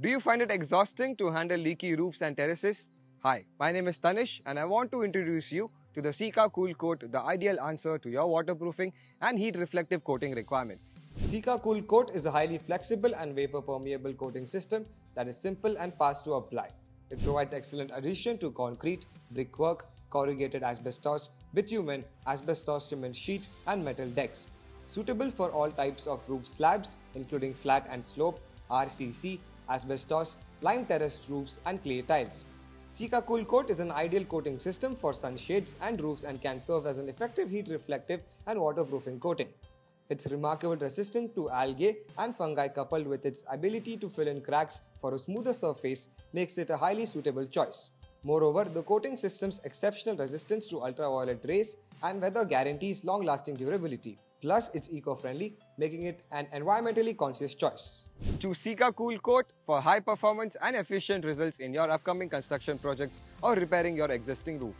Do you find it exhausting to handle leaky roofs and terraces? Hi, my name is Tanish and I want to introduce you to the Sika Cool Coat, the ideal answer to your waterproofing and heat reflective coating requirements. Sika Cool Coat is a highly flexible and vapor permeable coating system that is simple and fast to apply. It provides excellent adhesion to concrete, brickwork, corrugated asbestos, bitumen, asbestos cement sheet, and metal decks. Suitable for all types of roof slabs, including flat and slope, RCC, asbestos, lime terraced roofs, and clay tiles. Sika Cool Coat is an ideal coating system for sunshades and roofs and can serve as an effective heat reflective and waterproofing coating. It's remarkable resistant to algae and fungi coupled with its ability to fill in cracks for a smoother surface makes it a highly suitable choice. Moreover, the coating system's exceptional resistance to ultraviolet rays and weather guarantees long-lasting durability. Plus, it's eco-friendly, making it an environmentally conscious choice. Choose Sika Cool Coat for high performance and efficient results in your upcoming construction projects or repairing your existing roof.